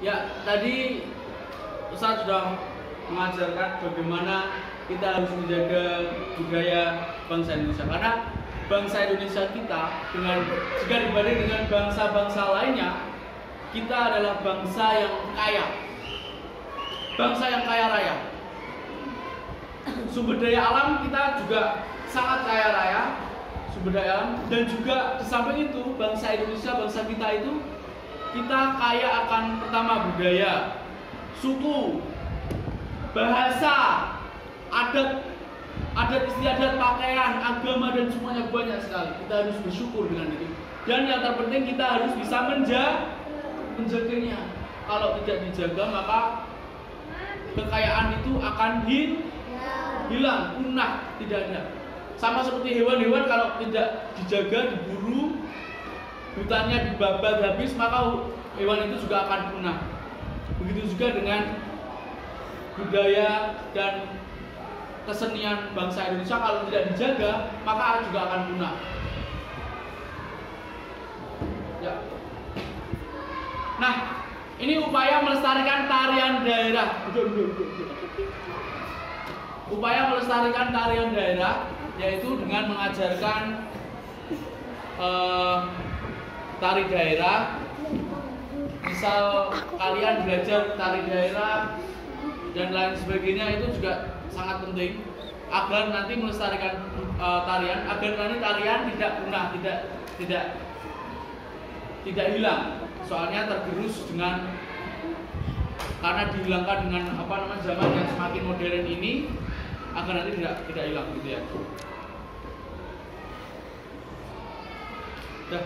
Ya, tadi Ustaz sudah mengajarkan bagaimana kita harus menjaga budaya bangsa Indonesia. Karena bangsa Indonesia kita dengan jika dibanding dengan bangsa-bangsa lainnya kita adalah bangsa yang kaya. Bangsa yang kaya raya. Sumber daya alam kita juga sangat kaya raya sumber daya alam. Dan juga di samping itu bangsa Indonesia bangsa kita itu kita kaya akan pertama budaya suku bahasa adat adat istiadat pakaian agama dan semuanya banyak sekali. Kita harus bersyukur dengan itu. Dan yang terpenting kita harus bisa menjaga menjaganya. Kalau tidak dijaga maka kekayaan itu akan hi- hilang punah tidak ada. Sama seperti hewan-hewan kalau tidak dijaga diburu hutannya dibabat habis maka hewan itu juga akan punah. Begitu juga dengan budaya dan kesenian bangsa Indonesia kalau tidak dijaga maka juga akan punah. Ya. Nah ini upaya melestarikan tarian daerah. Upaya melestarikan tarian daerah yaitu dengan mengajarkan eh, tari daerah misal kalian belajar tari daerah dan lain sebagainya itu juga sangat penting agar nanti melestarikan uh, tarian agar nanti tarian tidak punah tidak tidak tidak hilang soalnya tergerus dengan karena dihilangkan dengan apa namanya zaman yang semakin modern ini agar nanti tidak tidak hilang gitu ya. Dah.